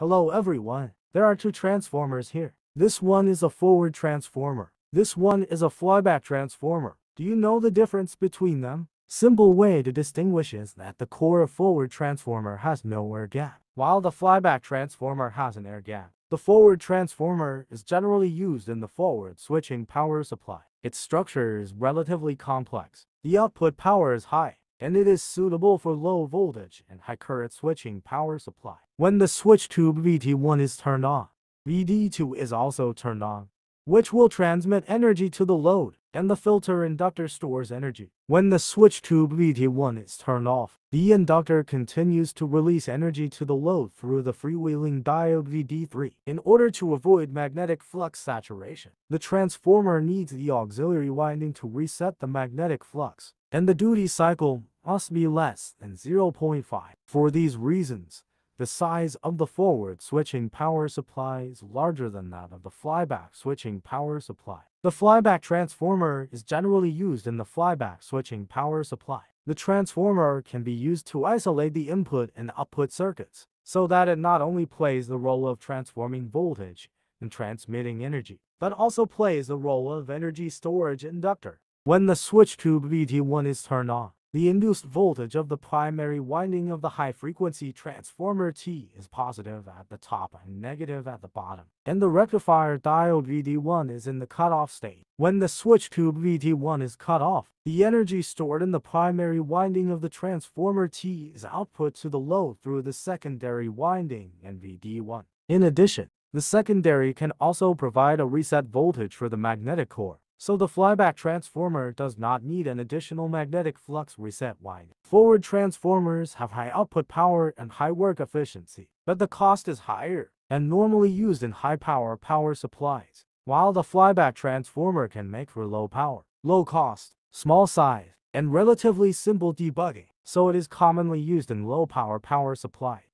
Hello everyone. There are two transformers here. This one is a forward transformer. This one is a flyback transformer. Do you know the difference between them? Simple way to distinguish is that the core of forward transformer has no air gap, while the flyback transformer has an air gap. The forward transformer is generally used in the forward switching power supply. Its structure is relatively complex. The output power is high, and it is suitable for low voltage and high current switching power supply. When the switch tube VT1 is turned on, VD2 is also turned on, which will transmit energy to the load, and the filter inductor stores energy. When the switch tube VT1 is turned off, the inductor continues to release energy to the load through the freewheeling diode VD3. In order to avoid magnetic flux saturation, the transformer needs the auxiliary winding to reset the magnetic flux, and the duty cycle must be less than 0.5. For these reasons, the size of the forward switching power supply is larger than that of the flyback switching power supply. The flyback transformer is generally used in the flyback switching power supply. The transformer can be used to isolate the input and output circuits, so that it not only plays the role of transforming voltage and transmitting energy, but also plays the role of energy storage inductor. When the switch tube VT1 is turned on, the induced voltage of the primary winding of the high-frequency transformer T is positive at the top and negative at the bottom, and the rectifier diode VD1 is in the cutoff state. When the switch tube VT1 is cut off, the energy stored in the primary winding of the transformer T is output to the load through the secondary winding and VD1. In addition, the secondary can also provide a reset voltage for the magnetic core. So the flyback transformer does not need an additional magnetic flux reset winding. Forward transformers have high output power and high work efficiency, but the cost is higher and normally used in high power power supplies, while the flyback transformer can make for low power, low cost, small size, and relatively simple debugging, so it is commonly used in low power power supplies.